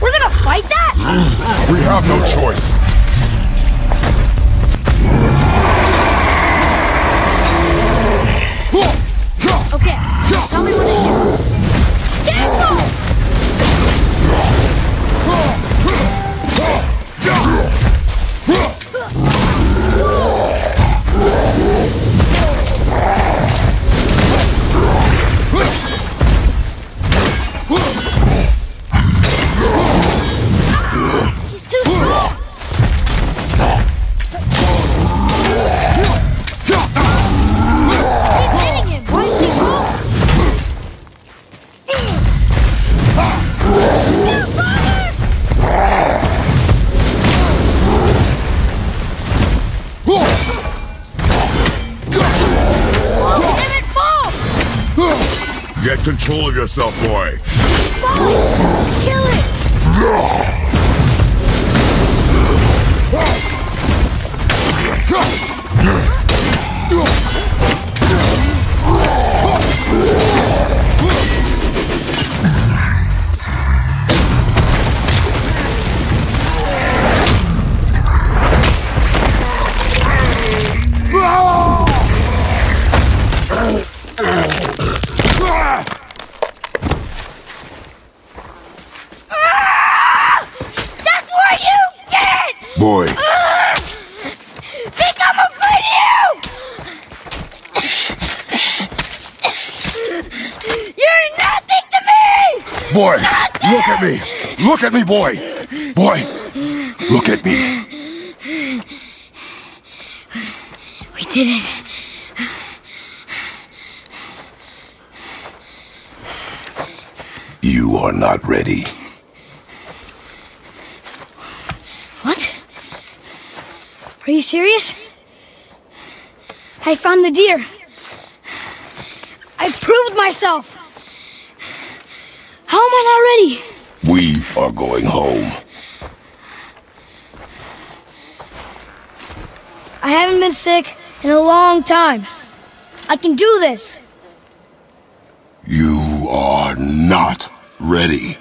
We're gonna fight that? We have no choice. Control of yourself, boy. Kill it! That's what you Boy, Think I'm afraid of you! You're nothing to me! boy, look at me. Look at me, boy. Boy, look at me. We did it. You are not ready. Are you serious? I found the deer. I proved myself. How am I not ready? We are going home. I haven't been sick in a long time. I can do this. You are not ready.